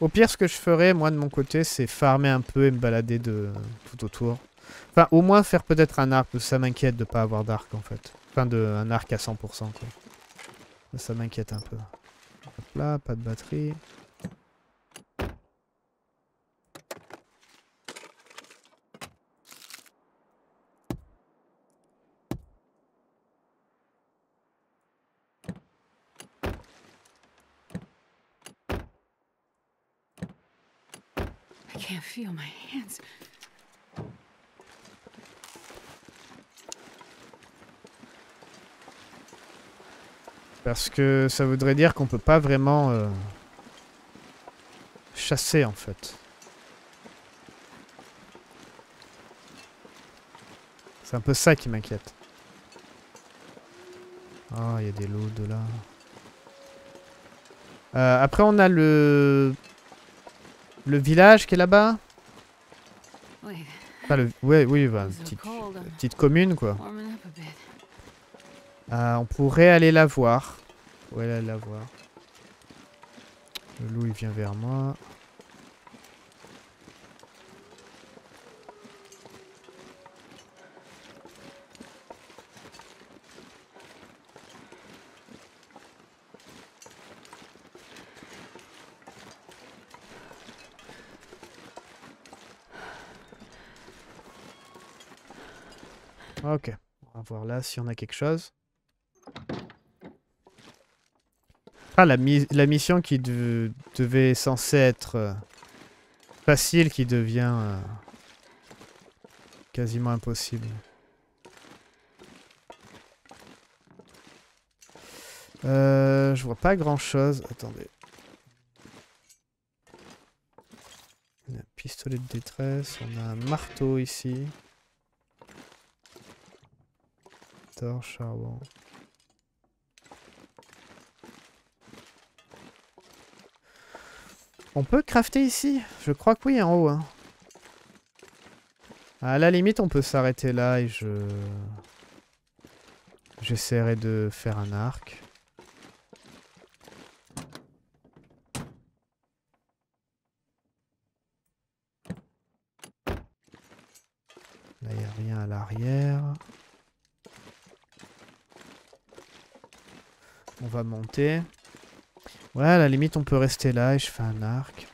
Au pire, ce que je ferais, moi, de mon côté, c'est farmer un peu et me balader de tout autour. Enfin, au moins faire peut-être un arc, ça m'inquiète de pas avoir d'arc, en fait. Enfin, de, un arc à 100%, quoi. Ça m'inquiète un peu. Hop là, pas de batterie. Parce que ça voudrait dire qu'on peut pas vraiment euh, chasser en fait. C'est un peu ça qui m'inquiète. Ah, il y a des lots de là. Euh, après, on a le le village qui est là-bas. Wait, Enfin, le... Ouais, oui, bah, petite, petite commune quoi. Euh, on pourrait aller la voir. On pourrait aller la voir. Le loup il vient vers moi. Ok, on va voir là si on a quelque chose. Ah, la, la mission qui de- devait censée être euh, facile qui devient euh, quasiment impossible. Euh, je vois pas grand chose. Attendez. Un pistolet de détresse, on a un marteau ici. On peut crafter ici? Je crois que oui, en haut. hein. À la limite, on peut s'arrêter là et je... J'essaierai de faire un arc. Là, il n'y a rien à l'arrière. Ouais, à la limite, on peut rester là et je fais un arc.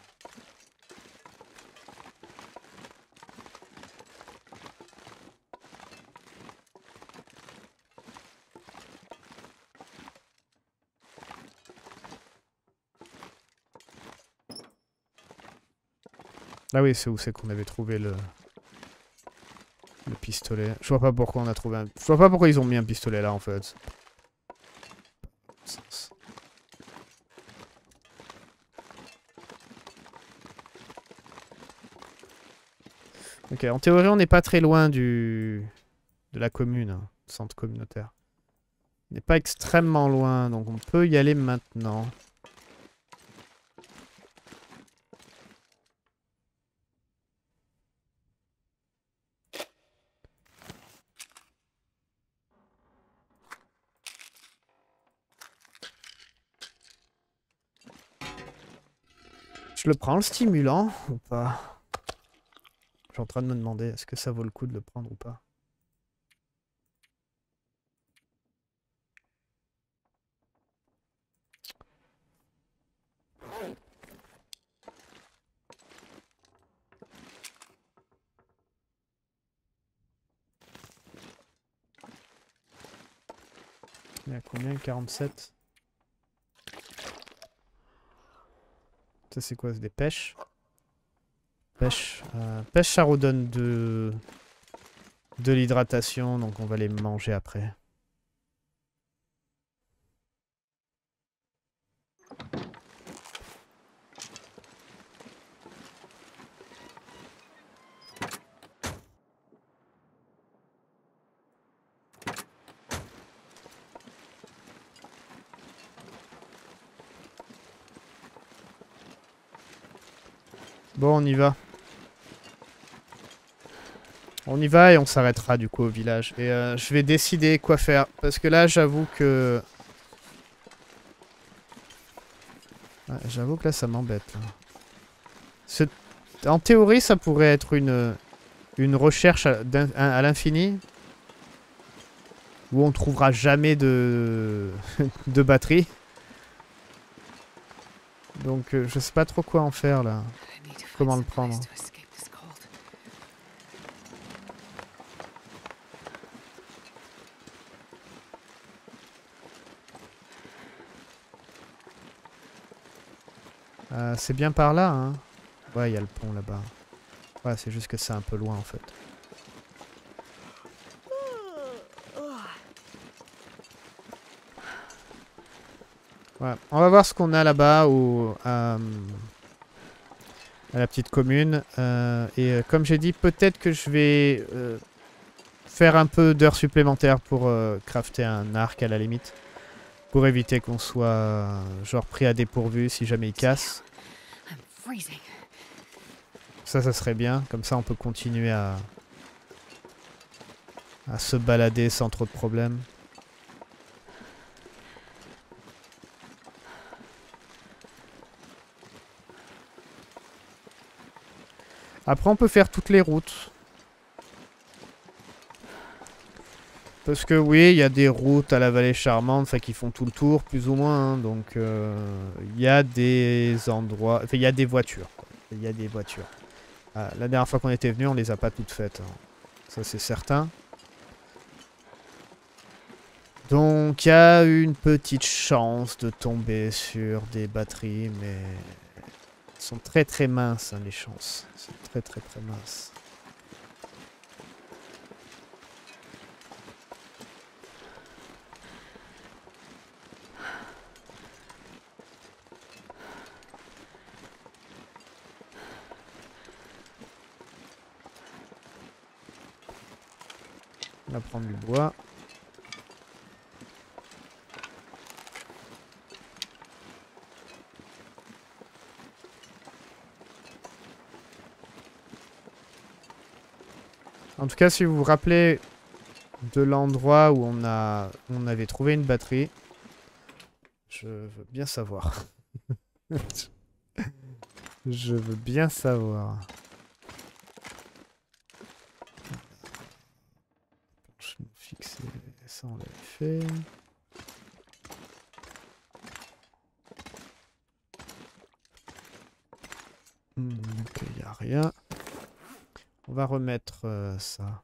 Ah oui, c'est où c'est qu'on avait trouvé le... Le pistolet. Je vois pas pourquoi on a trouvé un... Je vois pas pourquoi ils ont mis un pistolet là, en fait. En théorie, on n'est pas très loin du de la commune, hein, centre communautaire. On n'est pas extrêmement loin, donc on peut y aller maintenant. Je le prends le stimulant ou pas? Suis en train de me demander est-ce que ça vaut le coup de le prendre ou pas? Il y a combien? 47 Ça c'est quoi? C'est des pêches? Pêche. euh, pêche ça redonne de, de l'hydratation, donc on va les manger après. Bon, on y va. On y va et on s'arrêtera du coup au village. Et euh, je vais décider quoi faire. Parce que là, j'avoue que... J'avoue que là, ça m'embête. En théorie, ça pourrait être une, une recherche à, l'infini. où on trouvera jamais de, (laughs) de batterie. Donc euh, je sais pas trop quoi en faire là. Comment le prendre c'est bien par là, hein Ouais, il y a le pont là-bas. Ouais, c'est juste que c'est un peu loin en fait. Ouais, on va voir ce qu'on a là-bas au, à, à la petite commune. Euh, et euh, comme j'ai dit, peut-être que je vais euh, faire un peu d'heures supplémentaires pour euh, crafter un arc à la limite. Pour éviter qu'on soit euh, genre pris à dépourvu si jamais il casse. Ça, ça serait bien. Comme ça, on peut continuer à, à se balader sans trop de problèmes. Après, on peut faire toutes les routes. Parce que oui, il y a des routes à la vallée charmante, qui font tout le tour, plus ou moins. hein. donc euh, il y a des endroits, enfin il y a des voitures. Il y a des voitures. Ah, la dernière fois qu'on était venu, on les a pas toutes faites. hein. Ça c'est certain. Donc il y a une petite chance de tomber sur des batteries, mais elles sont très très minces hein, les chances. C'est très très très minces. On va prendre du bois. En tout cas, si vous vous rappelez de l'endroit où on a on avait trouvé une batterie, je veux bien savoir. (laughs) je veux bien savoir. Fixé, ça on l'avait fait. Hmm, Ok, il a rien. On va remettre euh, ça.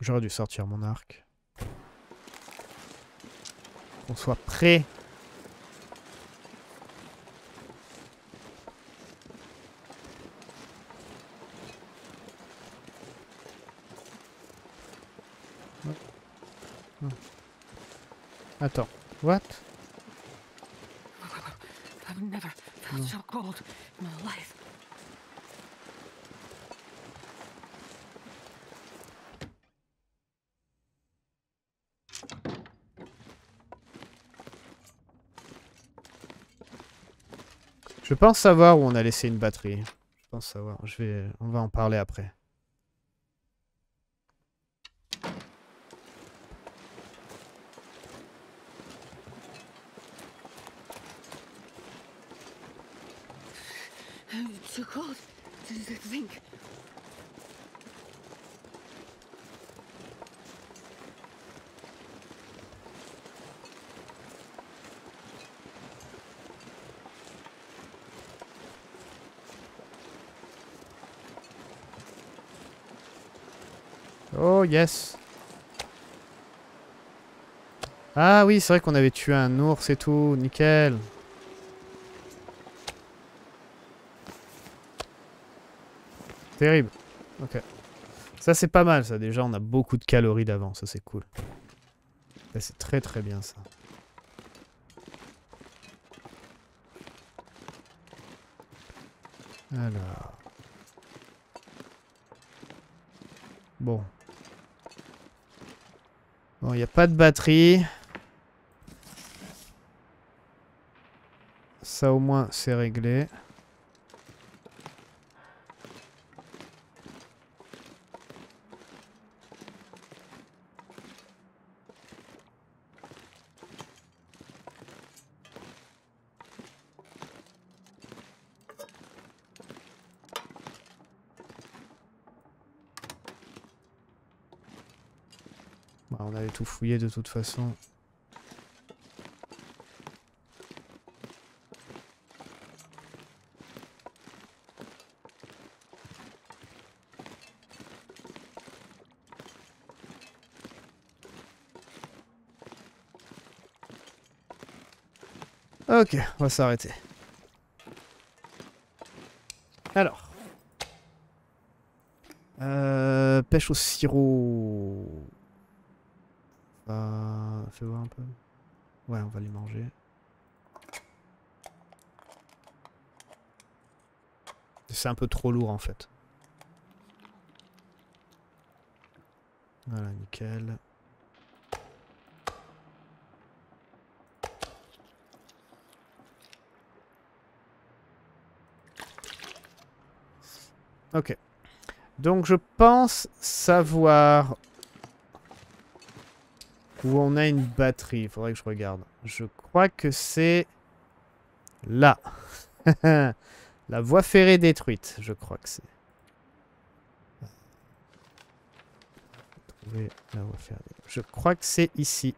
J'aurais dû sortir mon arc. Qu'on soit prêt. In my life. Je pense savoir où on a laissé une batterie. Je pense savoir. Je vais, on va en parler après. Yes. Ah oui, c'est vrai qu'on avait tué un ours et tout. Nickel. Terrible. Ok. Ça c'est pas mal ça. Déjà on a beaucoup de calories d'avant. Ça c'est cool. C'est très très bien ça. Alors. Bon. Il n'y a pas de batterie. Ça au moins c'est réglé. Bah, on de toute façon. Ok, on va s'arrêter. Alors. Euh, pêche au sirop. Euh, fais voir un peu. Ouais, on va les manger. C'est un peu trop lourd en fait. Voilà, nickel. Ok. Donc je pense savoir où on a une batterie. Il faudrait que je regarde. Je crois que c'est là. (laughs) La voie ferrée détruite, je crois que c'est. Je crois que c'est ici.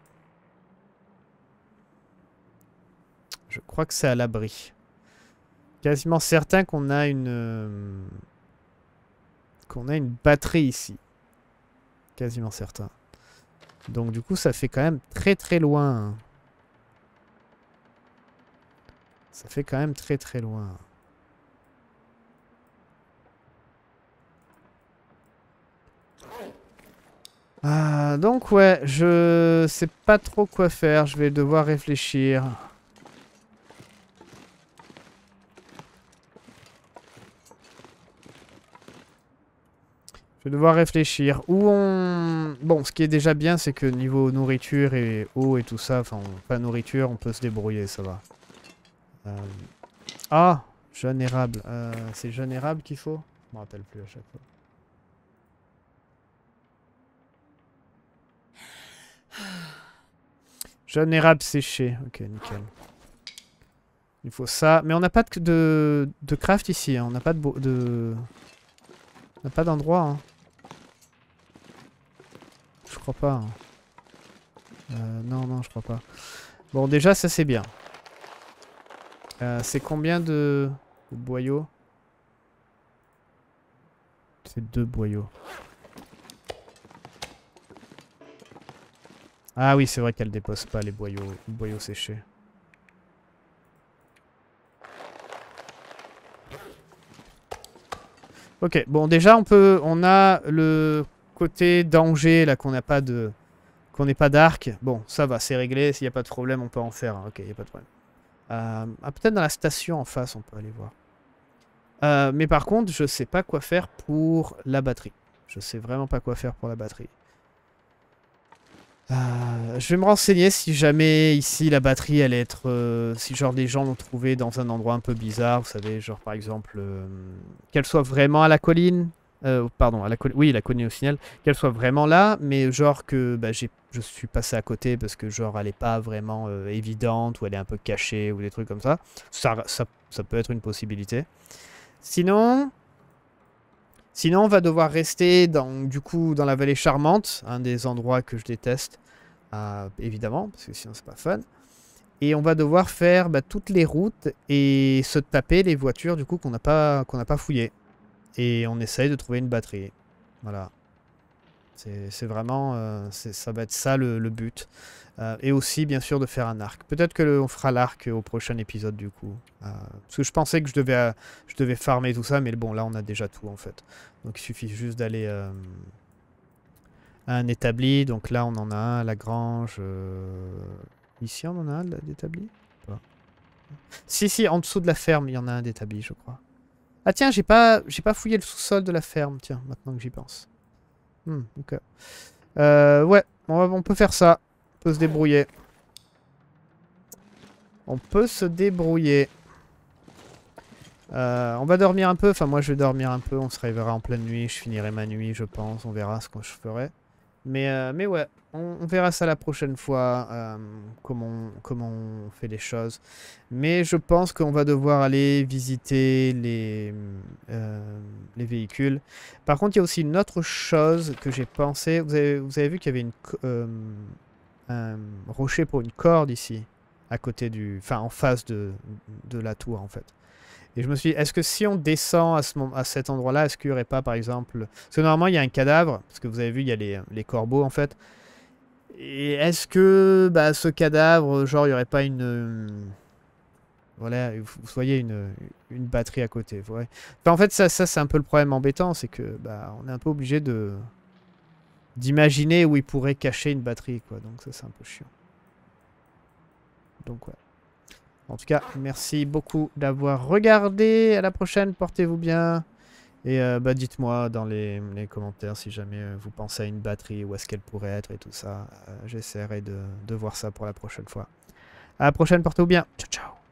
Je crois que c'est à l'abri. Quasiment certain qu'on a une... Euh, qu'on a une batterie ici. Quasiment certain. Donc du coup, ça fait quand même très très loin. Ça fait quand même très très loin. Ah, donc ouais, je sais pas trop quoi faire. Je vais devoir réfléchir. Vais devoir réfléchir. Où on... Bon, ce qui est déjà bien, c'est que niveau nourriture et eau et tout ça, enfin, pas nourriture, on peut se débrouiller, ça va. Euh, ah Jeune érable. Euh, c'est jeune érable qu'il faut? Je me rappelle plus à chaque fois. Jeune érable séché. Ok, nickel. Il faut ça. Mais on n'a pas de, de, craft ici. Hein. On n'a pas de... de... On n'a pas d'endroit. Hein. Crois pas. Hein. Euh, non, non, je crois pas. Bon, déjà, ça c'est bien. Euh, c'est combien de, boyaux? C'est deux boyaux. Ah oui, c'est vrai qu'elle dépose pas les boyaux, boyaux séchés. Ok, bon déjà on peut, on a le côté danger, là, qu'on n'a pas de... Qu'on n'ait pas d'arc. Bon, ça va, c'est réglé. S'il n'y a pas de problème, on peut en faire. Ok, il n'y a pas de problème. Euh, ah, peut-être dans la station en face, on peut aller voir. Euh, mais par contre, je sais pas quoi faire pour la batterie. Je sais vraiment pas quoi faire pour la batterie. Euh, je vais me renseigner si jamais ici la batterie allait être... si genre des gens l'ont trouvé dans un endroit un peu bizarre, vous savez, genre par exemple... qu'elle soit vraiment à la colline, euh, pardon, à oui, la connue au signal, qu'elle soit vraiment là, mais genre que bah, je suis passé à côté parce que genre elle est pas vraiment euh, évidente ou elle est un peu cachée ou des trucs comme ça. Ça, ça, peut être une possibilité. Sinon, sinon on va devoir rester dans, du coup dans la vallée charmante, un des endroits que je déteste, euh, évidemment, parce que sinon c'est pas fun. Et on va devoir faire bah, toutes les routes et se taper les voitures du coup qu'on n'a pas qu'on n'a pas fouillées. Et on essaye de trouver une batterie. Voilà. C'est vraiment... Euh, ça va être ça le, but. Euh, et aussi, bien sûr, de faire un arc. Peut-être que fera l'arc au prochain épisode, du coup. Euh, parce que je pensais que je devais, je devais farmer tout ça, mais bon, là, on a déjà tout, en fait. Donc, il suffit juste d'aller à un établi. Donc là, on en a un la grange. Ici, on en a un d'établi? Si, si, en dessous de la ferme, il y en a un d'établi, je crois. Ah tiens, j'ai pas, j'ai pas fouillé le sous-sol de la ferme, tiens, maintenant que j'y pense. Hmm, ok. Euh, ouais, on, peut faire ça. On peut se débrouiller. On peut se débrouiller. Euh, on va dormir un peu. Enfin, moi, je vais dormir un peu. On se réveillera en pleine nuit. Je finirai ma nuit, je pense. On verra ce que je ferai. Mais, euh, mais ouais, on, verra ça la prochaine fois, euh, comment, on- comment on fait les choses. Mais je pense qu'on va devoir aller visiter les, euh, les véhicules. Par contre, il y a aussi une autre chose que j'ai pensé. Vous avez, vous avez vu qu'il y avait une, euh, un rocher pour une corde ici, à côté du... Enfin, en face de, de la tour, en fait. Et je me suis dit, est-ce que si on descend à, ce à cet endroit-là, est-ce qu'il n'y aurait pas, par exemple... Parce que normalement, il y a un cadavre, parce que vous avez vu, il y a les, les corbeaux, en fait. Et est-ce que bah, ce cadavre, genre, il n'y aurait pas une... euh, Voilà, vous voyez une, une batterie à côté. en fait, ça, ça c'est un peu le problème embêtant, c'est que bah, on est un peu obligé de d'imaginer où il pourrait cacher une batterie, quoi. Donc ça, c'est un peu chiant. Donc ouais. En tout cas, merci beaucoup d'avoir regardé. À la prochaine, portez-vous bien. Et euh, bah, dites-moi dans les, commentaires si jamais euh, vous pensez à une batterie, où est-ce qu'elle pourrait être et tout ça. Euh, J'essaierai de, de voir ça pour la prochaine fois. À la prochaine, portez-vous bien. Ciao, ciao.